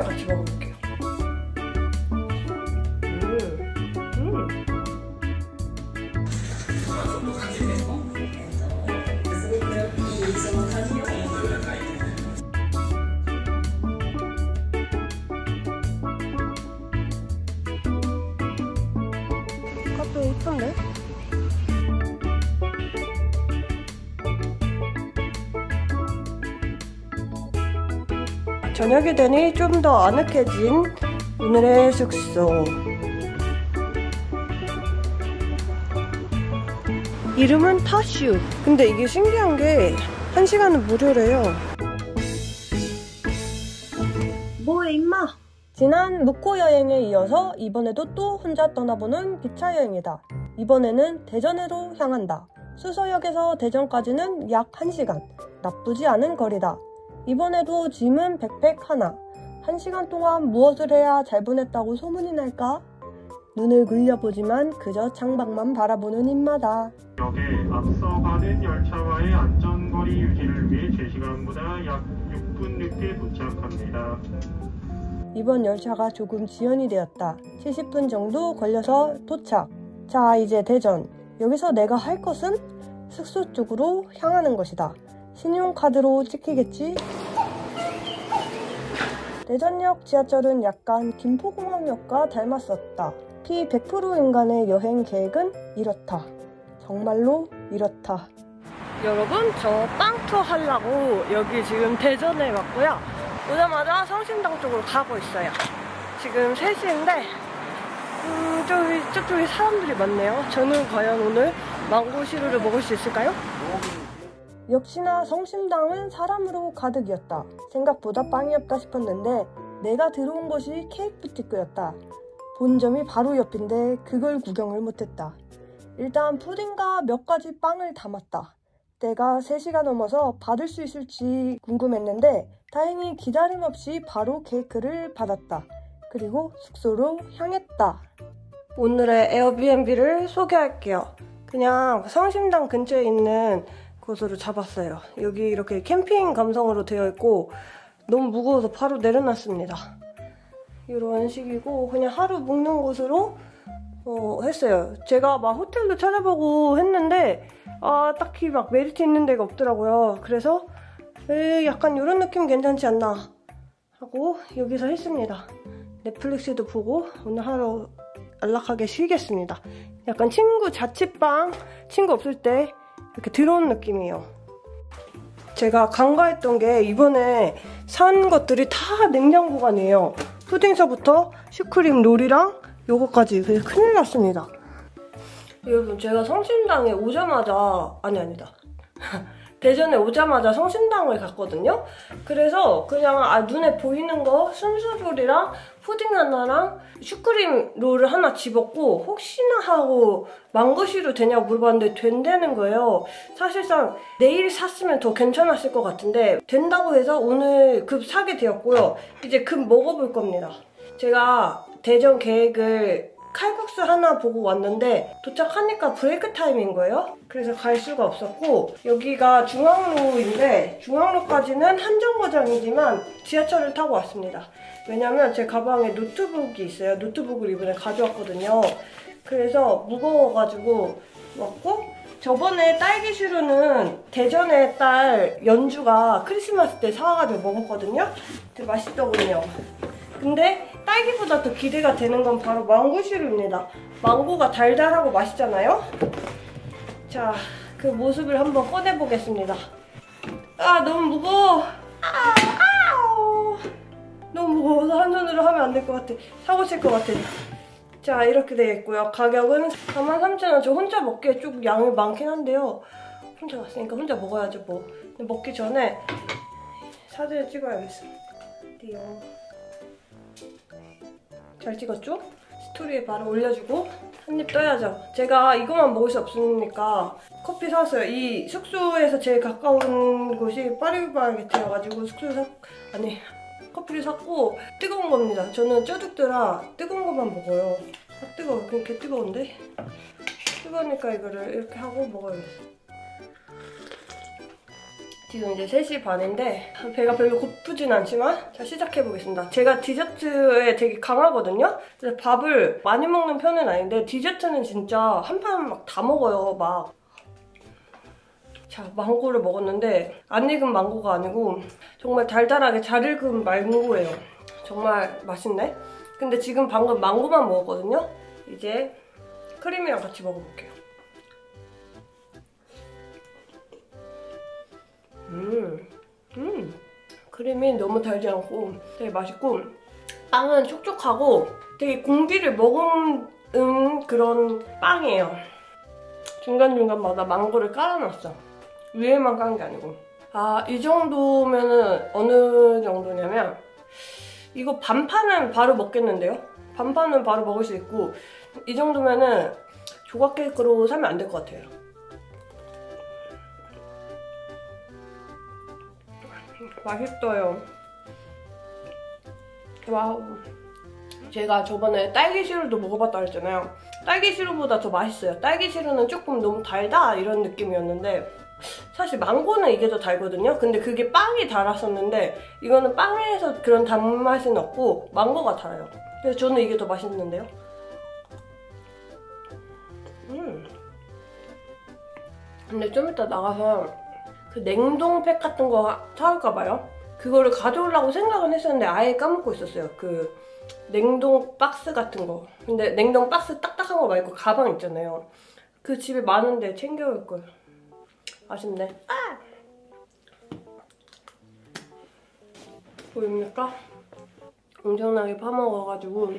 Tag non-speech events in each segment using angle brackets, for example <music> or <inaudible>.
푸딩 저녁이 되니 좀 더 아늑해진 오늘의 숙소. 이름은 타슈. 근데 이게 신기한 게한 시간은 무료래요. 뭐해 임마? 지난 묵고 여행에 이어서 이번에도 또 혼자 떠나보는 기차 여행이다. 이번에는 대전으로 향한다. 수서역에서 대전까지는 약 1시간. 나쁘지 않은 거리다. 이번에도 짐은 백팩 하나. 한 시간 동안 무엇을 해야 잘 보냈다고 소문이 날까? 눈을 굴려보지만 그저 창밖만 바라보는 입마다. 역에 앞서가는 열차와의 안전거리 유지를 위해 제시간보다 약 6분 늦게 도착합니다. 이번 열차가 조금 지연이 되었다. 70분 정도 걸려서 도착. 자, 이제 대전. 여기서 내가 할 것은 숙소 쪽으로 향하는 것이다. 신용카드로 찍히겠지? 대전역 지하철은 약간 김포공항역과 닮았었다. 피 100% 인간의 여행 계획은 이렇다. 정말로 이렇다. 여러분, 저 땅 투어 하려고 여기 지금 대전에 왔고요. 오자마자 성심당 쪽으로 가고 있어요. 지금 3시인데, 음, 저기, 저쪽에 사람들이 많네요. 저는 과연 오늘 망고 시루를 먹을 수 있을까요? 역시나 성심당은 사람으로 가득이었다. 생각보다 빵이 없다 싶었는데, 내가 들어온 곳이 케이크 부티크였다. 본점이 바로 옆인데 그걸 구경을 못했다. 일단 푸딩과 몇 가지 빵을 담았다. 때가 3시가 넘어서 받을 수 있을지 궁금했는데 다행히 기다림 없이 바로 케이크를 받았다. 그리고 숙소로 향했다. 오늘의 에어비앤비를 소개할게요. 그냥 성심당 근처에 있는 곳으로 잡았어요. 여기 이렇게 캠핑 감성으로 되어 있고 너무 무거워서 바로 내려놨습니다. 이런 식이고 그냥 하루 묵는 곳으로 어, 했어요. 제가 막 호텔도 찾아보고 했는데 아 딱히 막 메리트 있는 데가 없더라고요. 그래서 에이, 약간 이런 느낌 괜찮지 않나 하고 여기서 했습니다. 넷플릭스도 보고 오늘 하루 안락하게 쉬겠습니다. 약간 친구 자취방 친구 없을 때 이렇게 들어온 느낌이에요. 제가 간과했던 게 이번에 산 것들이 다 냉장 보관이에요. 푸딩서부터 슈크림 롤이랑 요거까지 그래서 큰일 났습니다. 여러분 제가 성심당에 오자마자 아니 아니다. <laughs> 대전에 오자마자 성심당을 갔거든요. 그래서 그냥 아, 눈에 보이는 거 순수롤이랑 푸딩 하나랑 슈크림 롤을 하나 집었고 혹시나 하고 망고시루 되냐고 물어봤는데 된다는 거예요. 사실상 내일 샀으면 더 괜찮았을 것 같은데 된다고 해서 오늘 급 사게 되었고요. 이제 급 먹어볼 겁니다. 제가 대전 계획을 칼국수 하나 보고 왔는데 도착하니까 브레이크 타임인 거예요. 그래서 갈 수가 없었고 여기가 중앙로인데 중앙로까지는 한정거장이지만 지하철을 타고 왔습니다. 왜냐면 제 가방에 노트북이 있어요. 노트북을 이번에 가져왔거든요. 그래서 무거워가지고 왔고 저번에 딸기 시루는 대전의 딸 연주가 크리스마스 때 사와가지고 먹었거든요. 되게 맛있더군요. 근데 딸기보다 더 기대가 되는 건 바로 망고시루입니다. 망고가 달달하고 맛있잖아요? 자, 그 모습을 한번 꺼내보겠습니다. 아, 너무 무거워. 너무 무거워서 한 손으로 하면 안 될 것 같아. 사고 칠 것 같아. 자, 이렇게 되어 있고요. 가격은 43,000원. 저 혼자 먹기에 좀 양이 많긴 한데요. 혼자 왔으니까 혼자 먹어야죠, 뭐. 먹기 전에 사진을 찍어야겠어. 띠용. 잘 찍었죠? 스토리에 바로 올려주고 한 입 떠야죠. 제가 이것만 먹을 수 없으니까 커피 사왔어요. 이 숙소에서 제일 가까운 곳이 파리바게트여가지고 숙소 사 아니 커피를 샀고 뜨거운 겁니다. 저는 쪄죽더라 뜨거운 것만 먹어요. 아 뜨거워. 그냥 개 뜨거운데? 뜨거우니까 이거를 이렇게 하고 먹어야겠어. 지금 이제 3시 반인데 배가 별로 고프진 않지만 자 시작해보겠습니다. 제가 디저트에 되게 강하거든요? 밥을 많이 먹는 편은 아닌데 디저트는 진짜 한 판 막 다 먹어요. 막 자, 망고를 먹었는데 안 익은 망고가 아니고 정말 달달하게 잘 익은 망고예요. 정말 맛있네. 근데 지금 방금 망고만 먹었거든요. 이제 크림이랑 같이 먹어볼게요. 음, 음. 크림이 너무 달지 않고 되게 맛있고 빵은 촉촉하고 되게 공기를 머금은 그런 빵이에요. 중간중간마다 망고를 깔아놨어. 위에만 깐 게 아니고. 아, 이 정도면은 어느 정도냐면 이거 반판은 바로 먹겠는데요? 반판은 바로 먹을 수 있고 이 정도면은 조각 케이크로 사면 안 될 것 같아요. 맛있어요. Wow. 제가 저번에 딸기 시루도 먹어봤다 했잖아요. 딸기 시루보다 더 맛있어요. 딸기 시루는 조금 너무 달다 이런 느낌이었는데 사실 망고는 이게 더 달거든요. 근데 그게 빵이 달았었는데 이거는 빵에서 그런 단맛은 없고 망고가 달아요. 그래서 저는 이게 더 맛있는데요. 음. 근데 좀 이따 나가서 그 냉동팩 같은 거 사올까 봐요. 그거를 가져오려고 생각은 했었는데 아예 까먹고 있었어요. 그 냉동 박스 같은 거. 근데 냉동 박스 딱딱한 거 말고 가방 있잖아요. 그 집에 많은데 챙겨올 걸. 아쉽네. 아! 보입니까? 엄청나게 파먹어가지고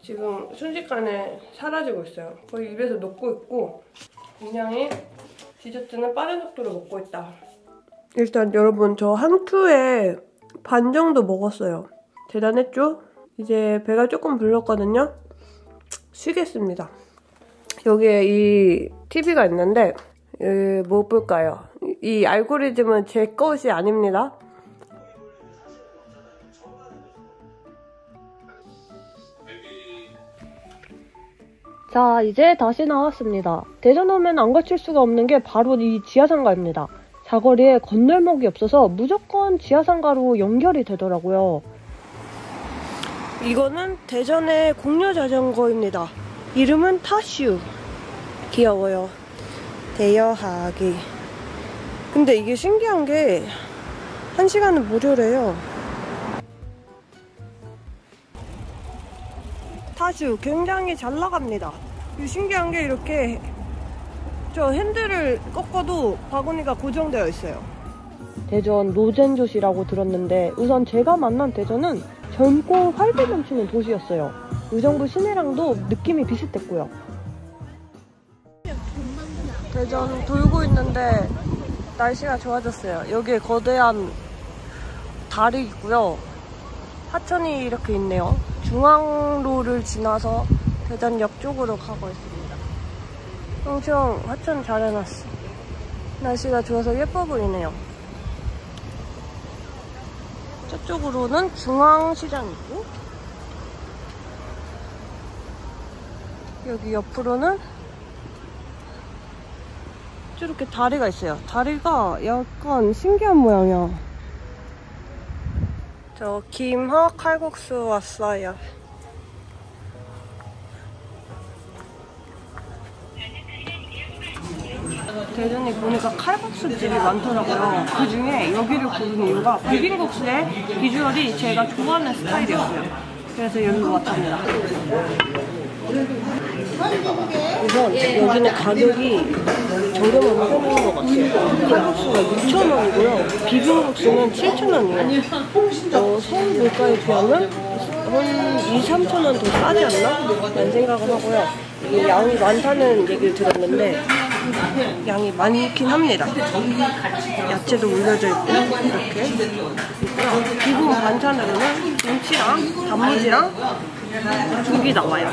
지금 순식간에 사라지고 있어요. 거의 입에서 녹고 있고 굉장히 디저트는 빠른 속도로 먹고 있다. 일단 여러분 저 한 큐에 반 정도 먹었어요. 대단했죠? 이제 배가 조금 불렀거든요. 쉬겠습니다. 여기에 이 TV가 있는데 뭐 볼까요? 이 알고리즘은 제 것이 아닙니다. 자, 이제 다시 나왔습니다. 대전 오면 안 거칠 수가 없는 게 바로 이 지하상가입니다. 사거리에 건널목이 없어서 무조건 지하상가로 연결이 되더라고요. 이거는 대전의 공유 자전거입니다. 이름은 타슈. 귀여워요. 대여하기. 근데 이게 신기한 게, 한 시간은 무료래요. 타슈 굉장히 잘 나갑니다. 신기한 게 이렇게 저 핸들을 꺾어도 바구니가 고정되어 있어요. 대전 노젠조시라고 들었는데 우선 제가 만난 대전은 젊고 활기 넘치는 도시였어요. 의정부 시내랑도 느낌이 비슷했고요. 대전 돌고 있는데 날씨가 좋아졌어요. 여기에 거대한 달이 있고요. 하천이 이렇게 있네요. 중앙로를 지나서 대전역 쪽으로 가고 있습니다. 엄청 하천 잘 해놨어. 날씨가 좋아서 예뻐 보이네요. 저쪽으로는 중앙시장 있고 여기 옆으로는 저렇게 다리가 있어요. 다리가 약간 신기한 모양이야. 저 김허 칼국수 왔어요. 대전에 보니까 칼국수 집이 많더라고요. 그 중에 여기를 고른 이유가 비빔국수의 비주얼이 제가 좋아하는 스타일이었어요. 그래서 여기로 왔답니다. 우선 여기는 가격이 저렴한 편인 것 같아요. 칼국수가 6,000원이고요. 비빔국수는 7,000원이에요. 어, 서울 물가에 비하면 한 2, 3,000원 더 싸지 않나? 라는 생각을 하고요. 이게 양이 많다는 얘기를 들었는데 양이 많긴 합니다. 야채도 올려져 있고 이렇게 기본 반찬으로는 김치랑 단무지랑 죽이 나와요.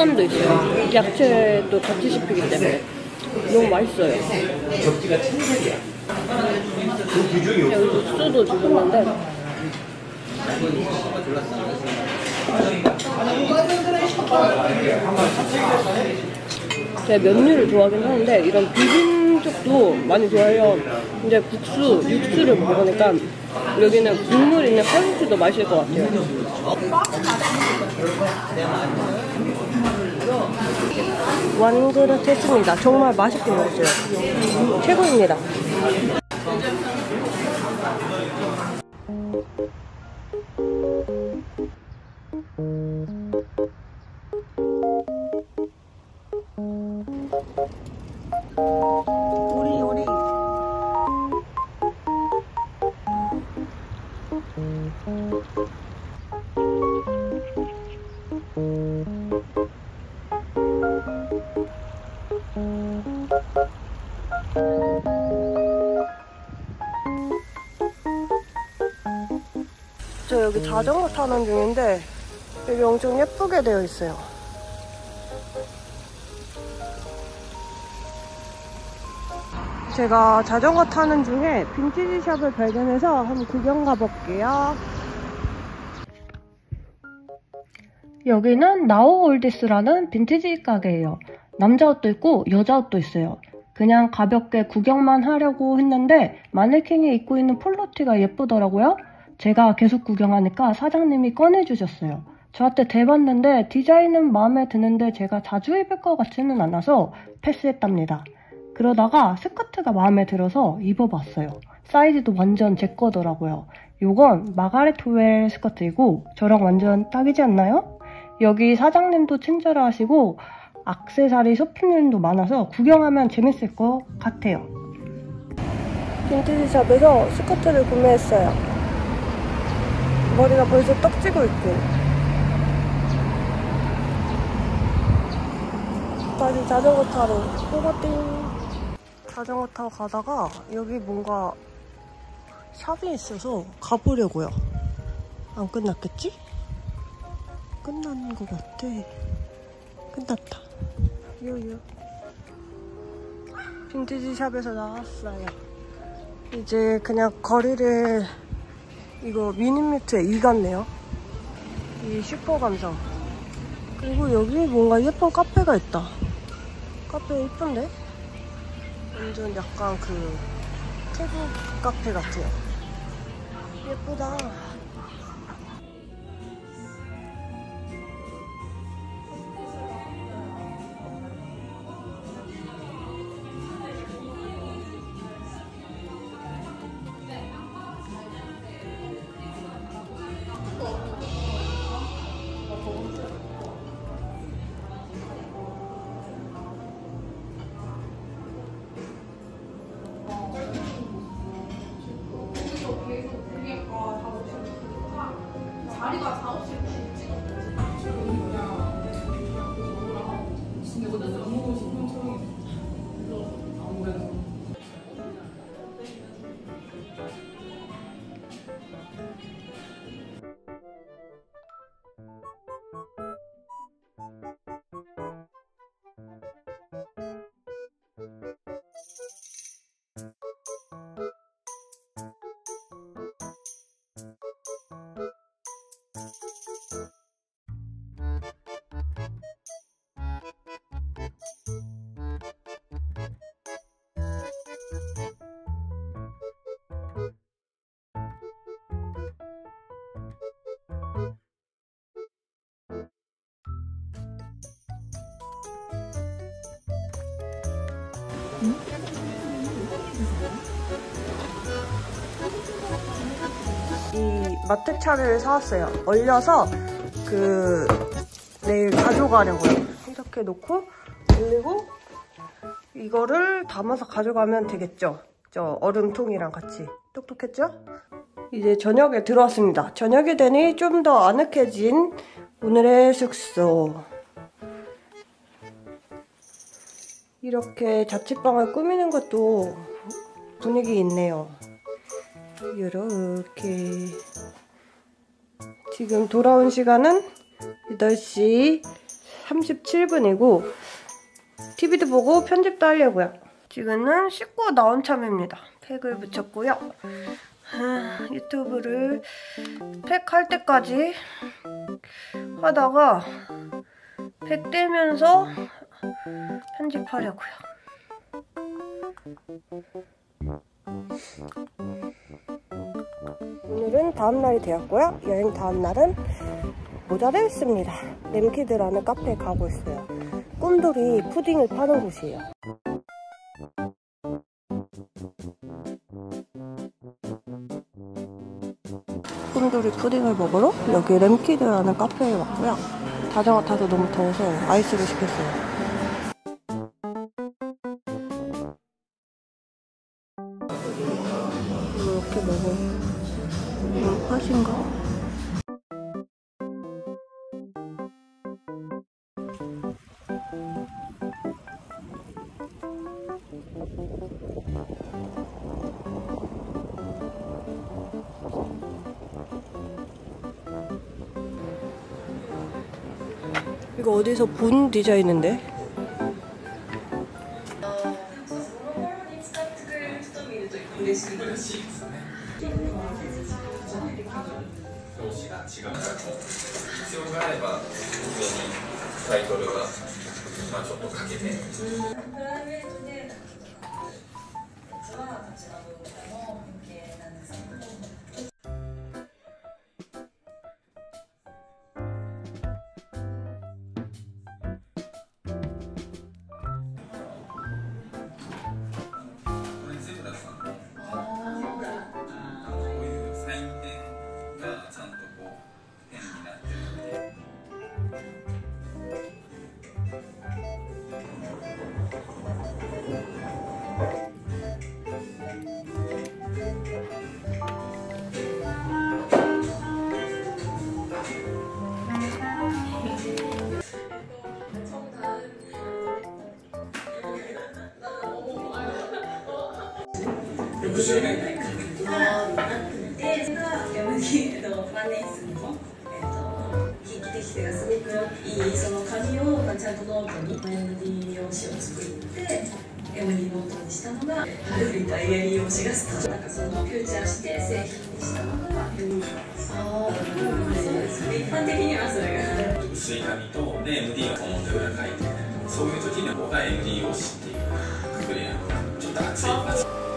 식감도 있어요. 야채도 같이 씹히기 때문에 너무 맛있어요. 접지가 천색이야. 그 규정이 여기 육수도 주셨는데 제가 면류를 좋아하긴 하는데 이런 비빔 쪽도 많이 좋아해요. 근데 국수, 육수를 먹으니까 여기는 국물 있는 칼국수도 맛있을 것 같아요. 완 그릇 했습니다. 정말 맛있게 먹었어요. 최고입니다. 여기 자전거 타는 중인데 여기 엄청 예쁘게 되어 있어요. 제가 자전거 타는 중에 빈티지 샵을 발견해서 한번 구경 가볼게요. 여기는 나우 올디스라는 빈티지 가게예요. 남자 옷도 있고 여자 옷도 있어요. 그냥 가볍게 구경만 하려고 했는데 마네킹이 입고 있는 폴로티가 예쁘더라고요. 제가 계속 구경하니까 사장님이 꺼내주셨어요. 저한테 대봤는데 디자인은 마음에 드는데 제가 자주 입을 것 같지는 않아서 패스했답니다. 그러다가 스커트가 마음에 들어서 입어봤어요. 사이즈도 완전 제 거더라고요. 요건 마가렛 웰 스커트이고 저랑 완전 딱이지 않나요? 여기 사장님도 친절하시고 악세사리 쇼핑몰도 많아서 구경하면 재밌을 것 같아요. 빈티지 샵에서 스커트를 구매했어요. 머리가 벌써 떡지고 있고 다시 자전거 타러 호거띵 자전거 타고 가다가 여기 뭔가 샵이 있어서 가보려고요. 안 끝났겠지? 끝난 것 같아. 끝났다. 유유. 빈티지 샵에서 나왔어요. 이제 그냥 거리를 이거 미니뮤트에 이 같네요. 이 슈퍼 감성. 그리고 여기 뭔가 예쁜 카페가 있다. 카페 예쁜데? 완전 약간 그 태국 카페 같아요. 예쁘다. 이 마트차를 사왔어요. 얼려서 그 내일 가져가려고요. 이렇게 놓고 올리고 이거를 담아서 가져가면 되겠죠. 저 얼음통이랑 같이 똑똑했죠? 이제 저녁에 들어왔습니다. 저녁이 되니 좀 더 아늑해진 오늘의 숙소. 이렇게 자취방을 꾸미는 것도 분위기 있네요. 이렇게 지금 돌아온 시간은 8시 37분이고 TV도 보고 편집도 하려고요. 지금은 씻고 나온 참입니다. 팩을 붙였고요. 아, 유튜브를 팩 할 때까지 하다가 팩 떼면서 편집하려고요. 오늘은 다음날이 되었고요. 여행 다음날은 모자를 씁니다. 램키드라는 카페에 가고 있어요. 꿈돌이 푸딩을 파는 곳이에요. 꿈돌이 푸딩을 먹으러 여기 램키드라는 카페에 왔고요. 자전거 타서 너무 더워서 아이스를 시켰어요. 이거 어디서 본 디자인인데? でそれが MD の万年筆の、えっと、筆記適性がすごくいいその紙を、まあ、ちゃんとノートに MD 用紙を作って MD ノートにしたのが古いダイヤリー用紙がスタートなんかそのフューチャーして製品にしたのが MD ああそうですね一般的にはそれが薄い紙とで MD が表裏書いてそういう時の方が MD 用紙っていうくくりなのかちょっと厚い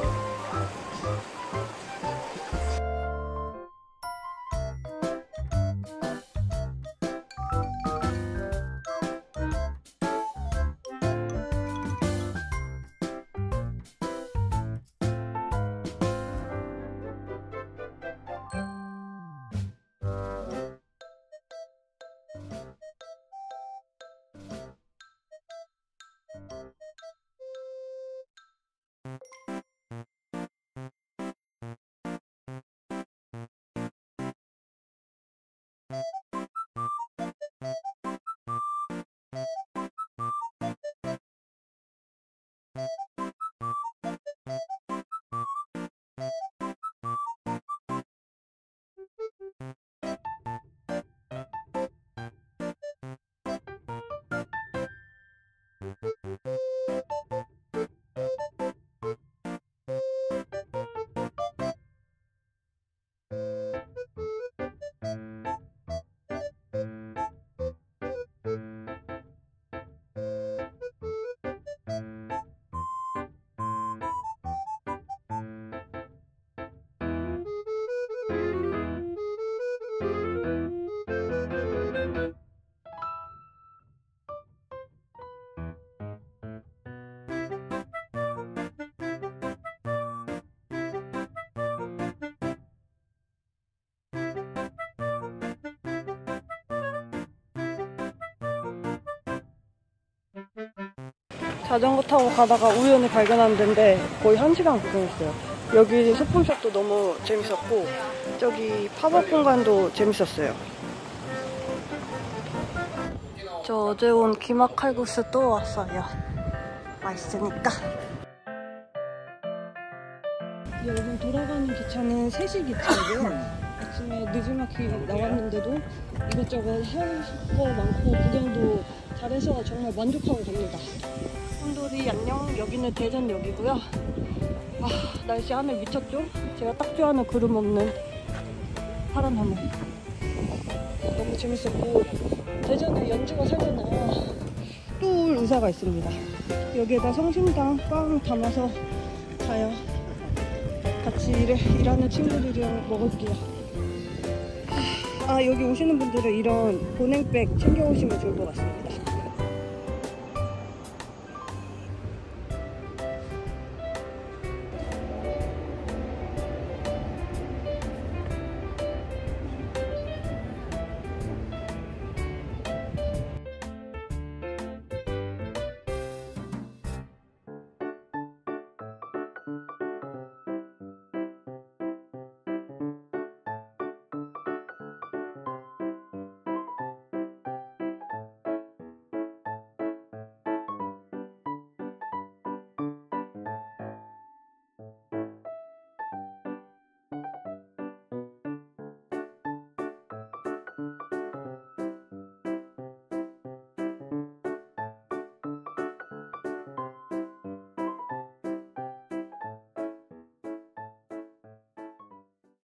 자전거 타고 가다가 우연히 발견한 데인데 거의 한 시간 구경했어요. 여기 소품샵도 너무 재밌었고 저기 팝업 공간도 재밌었어요. 저 어제 온 기막 칼국수 또 왔어요. 맛있으니까. 여러분 돌아가는 기차는 3시 기차고요. <laughs> 아침에 늦지막히 나왔는데도 이것저것 할 거 많고 구경도 잘해서 정말 만족하고 갑니다. 혼돌이 안녕. 여기는 대전역이고요. 아, 날씨 하늘 미쳤죠? 제가 딱 좋아하는 구름 없는 파란 하늘. 너무 재밌었고 대전에 연주가 살잖아요. 또 의사가 있습니다. 여기에다 성심당 빵 담아서 가요. 같이 일, 일하는 친구들이랑 먹을게요. 아 여기 오시는 분들은 이런 보냉백 챙겨 오시면 좋을 것 같습니다.